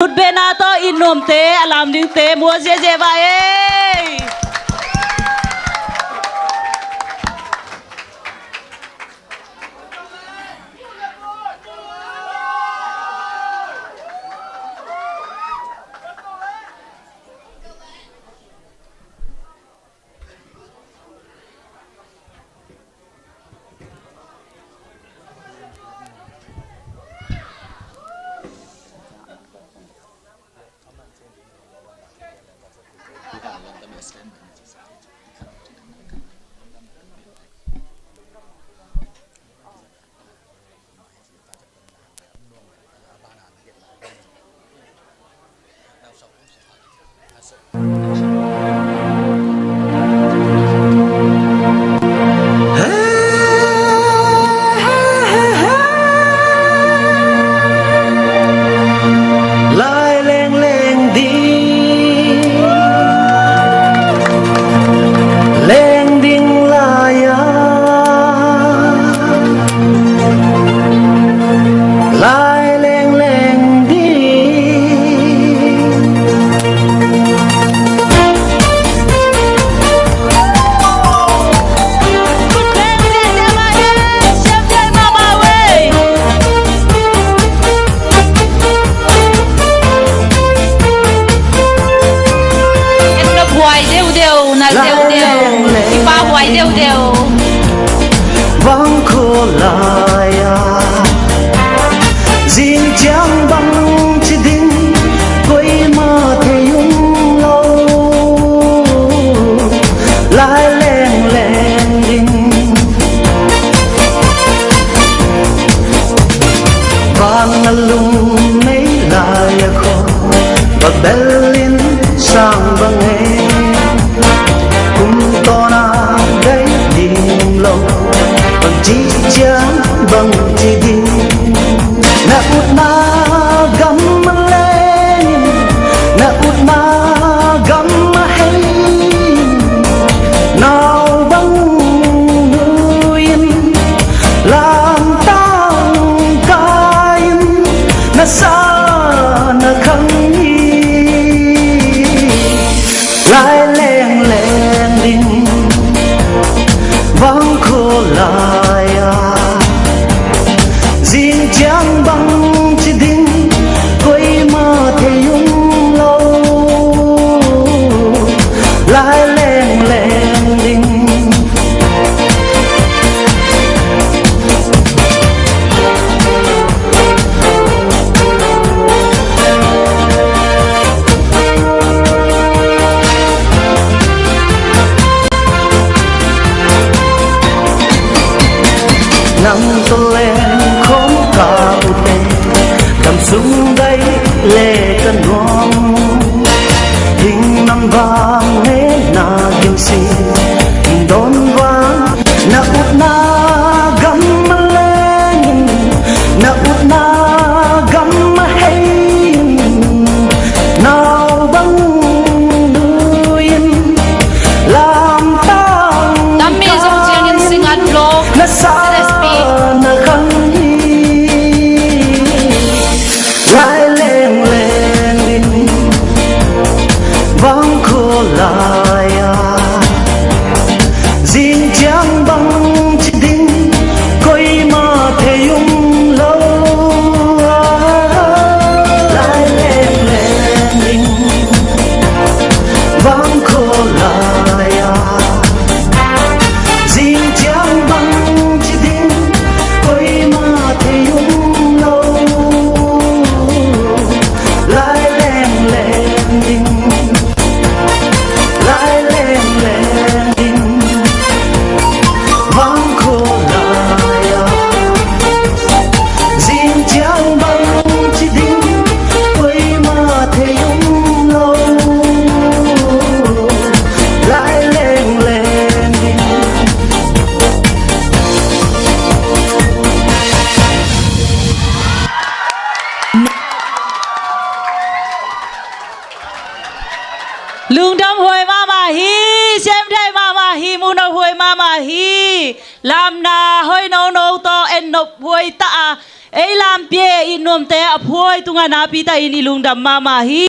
اٹھبے نا تو نومتے الارم لکھتے موجے جی بائے deu, deu. Que pau, deu, deu. nằm cho lên khóm cả bụt đen cầm súng đây lệ cần ngon hình nằm vàng hi, xem thay mama hi, mu no huai mama hi. Làm na hơi no no to, en nộp huai ta. Ấy làm pie, in nôm te à, a huai tunga na pi ta, in ilung dam mama hi.